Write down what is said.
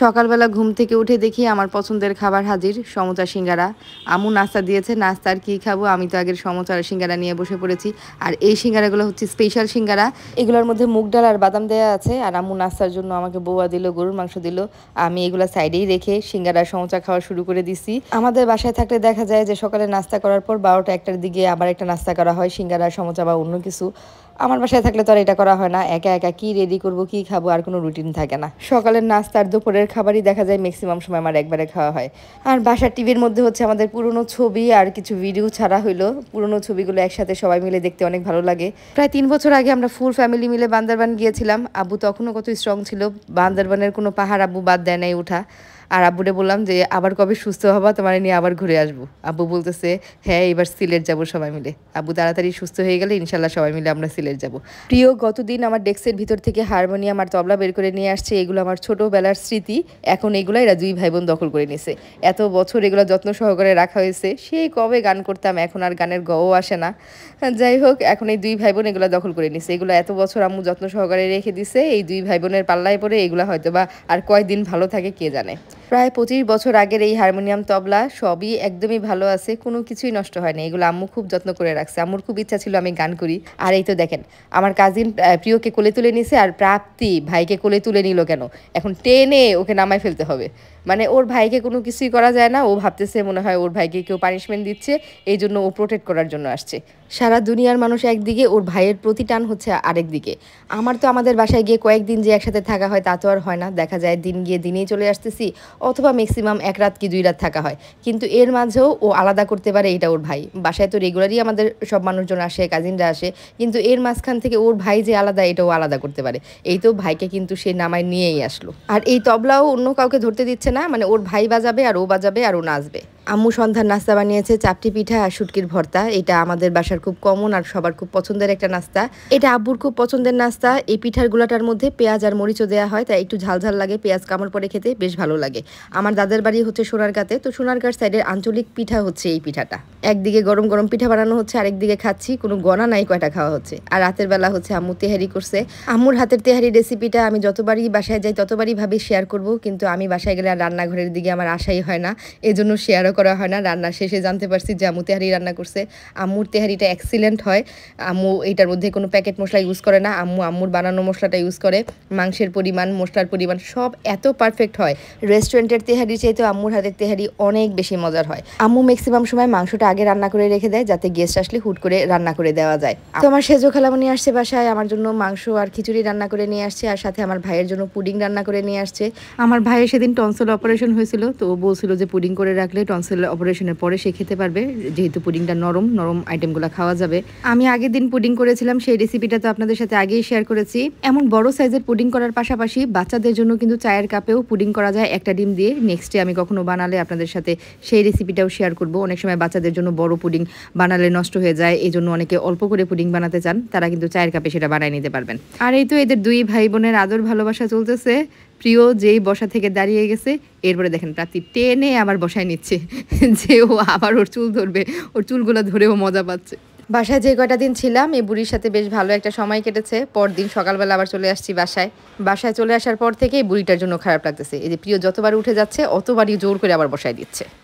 সকালবেলা ঘুম থেকে উঠে দেখি আমার পছন্দের খাবার হাজির, সমোচা সিঙ্গারা। আমু নাস্তা দিয়েছে, নাস্তার কি খাব? আমি তো আগের সমোচা আর সিঙ্গারা নিয়ে বসে পড়েছি। আর এই সিঙ্গারাগুলো হচ্ছে স্পেশাল সিঙ্গারা। এগুলোর মধ্যে মুগ ডাল আর বাদাম দেওয়া আছে। আর আমু নাস্তার জন্য আমাকে বৌয়া দিল, গরুর মাংস দিল। আমি এগুলো সাইডেই রেখে সিঙ্গারা, সমোচা খাওয়া শুরু করে দিছি। আমাদের বাসায় থাকলে দেখা যায় যে সকালে নাস্তা করার পর বারোটা একটার দিকে আবার একটা নাস্তা করা হয়, সিঙ্গারা, সমোচা বা অন্য কিছু। আমার বাসায় থাকলে তো আর এটা করা হয় না। একা একা কি রেডি করব, কি খাব, আর কোনো রুটিন থাকে না। সকালের নাস্তা আর দুপুরের খাবারই দেখা যায় ম্যাক্সিমাম সময় আমার একবারে খাওয়া হয়। আর বাসার টিভির মধ্যে হচ্ছে আমাদের পুরনো ছবি আর কিছু ভিডিও ছাড়া হইল। পুরনো ছবিগুলো একসাথে সবাই মিলে দেখতে অনেক ভালো লাগে। প্রায় তিন বছর আগে আমরা ফুল ফ্যামিলি মিলে বান্দরবান গিয়েছিলাম। আব্বু তখনও কত স্ট্রং ছিল। বান্দরবানের কোনো পাহাড় আব্বু বাদ দেয় নাই উঠা আর আব্বুরে বললাম যে, আবার কবে সুস্থ হবা? তোমার নিয়ে আবার ঘুরে আসব। আব্বু বলতেছে হ্যাঁ এবার সিলেট যাব সবাই মিলে। আব্বু তাড়াতাড়ি সুস্থ হয়ে গেলে ইনশাল্লাহ সবাই মিলে আমরা সিলেট যাব। প্রিয়, গতদিন আমার ডেস্কের ভিতর থেকে হারমোনিয়াম আর তবলা বের করে নিয়ে আসছে, এগুলো আমার ছোটোবেলার স্মৃতি। এখন এগুলো এরা দুই ভাই বোন দখল করে নিছে। এত বছর এগুলো যত্ন সহকারে রাখা হয়েছে। সেই কবে গান করতাম, এখন আর গানের গও আসে না। যাই হোক, এখন এই দুই ভাই বোন এগুলো দখল করে নিছে। এগুলো এত বছর আম্মু যত্ন সহকারে রেখে দিছে, এই দুই ভাই বোনের পাল্লায় পরে এগুলো হয়তো বা আর কয়দিন ভালো থাকে কে জানে। প্রায় পঁচিশ বছর আগের এই হারমোনিয়াম তবলা সবই একদমই ভালো আছে, কোনো কিছুই নষ্ট হয়নি। এগুলো আম্মু খুব যত্ন করে রাখছে। আম্মুর খুব ইচ্ছা ছিল আমি গান করি। আর এই তো দেখেন, আমার কাজিন প্রিয়কে কোলে তুলে নিছে আর প্রাপ্তি ভাইকে কোলে তুলে নিল কেন? এখন টেনে ওকে নামায় ফেলতে হবে। মানে ওর ভাইকে কোনো কিছুই করা যায় না। ও ভাবতেছে মনে হয় ওর ভাইকে কেউ পানিশমেন্ট দিচ্ছে, এই জন্য ও প্রোটেক্ট করার জন্য আসছে। সারা দুনিয়ার মানুষ একদিকে, ওর ভাইয়ের প্রতি টান হচ্ছে আরেক দিকে। আমার তো আমাদের বাসায় গিয়ে কয়েকদিন যে একসাথে থাকা হয় তা তো আর হয় না। দেখা যায় দিন গিয়ে দিনেই চলে আসতেছি, অথবা ম্যাক্সিমাম এক রাত কি দুই রাত থাকা হয়। কিন্তু এর মাঝেও ও আলাদা করতে পারে এটা ওর ভাই। বাসায় তো রেগুলারই আমাদের সব মানুষজন আসে কাজিনরা আসে, কিন্তু এর মাঝখান থেকে ওর ভাই যে আলাদা এটাও আলাদা করতে পারে। এই তো ভাইকে কিন্তু সে নামায় নিয়েই আসলো। আর এই তবলাও অন্য কাউকে ধরতে দিচ্ছে না মানে ওর ভাই বাজাবে আর ও বাজাবে আর ও নাচবে। আম্মু সন্ধ্যার নাস্তা বানিয়েছে, চাপটি পিঠা আর শুটকির ভর্তা। এটা আমাদের বাসার খুব কমন আর সবার খুব পছন্দের একটা নাস্তা। এটা আব্বুর খুব পছন্দের নাস্তা। এই পিঠার গুলাটার মধ্যে পেঁয়াজ আর মরিচও দেওয়া হয়, তাই একটু ঝাল ঝাল লাগে, পেঁয়াজ কামড় পরে খেতে বেশ ভালো লাগে। আমার দাদার বাড়ি হচ্ছে সোনারগাঁতে, তো সোনারগাঁর সাইডের আঞ্চলিক পিঠা হচ্ছে এই পিঠাটা। একদিকে গরম গরম পিঠা বানানো হচ্ছে, আরেকদিকে খাচ্ছি, কোনো গনা নাই কয়টা খাওয়া হচ্ছে। আর রাতের বেলা হচ্ছে আম্মু তেহারি করছে। আম্মুর হাতের তেহারি রেসিপিটা আমি যতবারই বাসায় যাই, ততবারই ভাবে শেয়ার করব, কিন্তু আমি বাসায় গেলে আর রান্নাঘরের দিকে আমার আশাই হয় না। এজন্য শেয়ারও করা হয় না, রান্না শেষে জানতে পারছি যে আম্মু তেহারি রান্না করছে। আম্মুর তেহারিটা এক্সিলেন্ট হয়। আম্মু এটার মধ্যে কোনো প্যাকেট মশলা ইউজ করে না। আম্মু আম্মুর বানানো মশলাটা ইউজ করে। মাংসের পরিমাণ, মশলার পরিমাণ সব এত পারফেক্ট হয়। রেস্টুরেন্টের তেহারি চাইতে আম্মুর হাতের তেহারি অনেক বেশি মজার হয়। আম্মু ম্যাক্সিমাম সময় মাংসটা আগে রান্না করে রেখে দেয়, যাতে গেস্ট আসলে হুট করে রান্না করে দেওয়া যায়। তো আমার সেজো খালামনি আসছে বাসায়, আমার জন্য মাংস আর খিচুড়ি রান্না করে নিয়ে আসছে, আর সাথে আমার ভাইয়ের জন্য পুডিং রান্না করে নিয়ে আসছে। আমার ভাইয়ের সেদিন টনসল অপারেশন হয়েছিল, তো বলছিল যে পুডিং করে রাখলে টনসেল অপারেশনের পরে সে খেতে পারবে। যেহেতু পুডিংটা নরম নরম আইটেমগুলো খাওয়া যাবে। আমি আগের দিন পুডিং করেছিলাম, সেই রেসিপিটা তো আপনাদের সাথে আগেই শেয়ার করেছি। এমন বড় সাইজের পুডিং করার পাশাপাশি বাচ্চাদের জন্য কিন্তু চায়ের কাপেও পুডিং করা যায় একটা ডিম দিয়ে। নেক্সট ডে আমি কখনো বানালে আপনাদের সাথে সেই রেসিপিটাও শেয়ার করব। অনেক সময় বাচ্চাদের জন্য বড় পুডিং বানালে নষ্ট হয়ে যায় এই জন্য অনেকে অল্প করে পুডিং বানাতে চান। তারা কিন্তু চায়ের কাপে সেটা বানায় নিতে পারবেন। আর এই তো এদের দুই ভাই বোনের আদর ভালোবাসা চলতেছে। প্রিয় যেই বসা থেকে দাঁড়িয়ে গেছে, এরপরে দেখেন প্রাপ্তি টেনে আবার বসায় নিচ্ছে। যে ও আবার ওর চুল ধরবে, ওর চুলগুলো ধরে ও মজা পাচ্ছে। বাসায় যে কয়টা দিন ছিলাম, এই বুড়ির সাথে বেশ ভালো একটা সময় কেটেছে। পরদিন সকালবেলা আবার চলে আসছি বাসায়। বাসায় চলে আসার পর থেকে এই বুড়িটার জন্য খারাপ লাগতেছে। এই যে প্রিয় যতবার উঠে যাচ্ছে, অতবারই জোর করে আবার বসায় দিচ্ছে।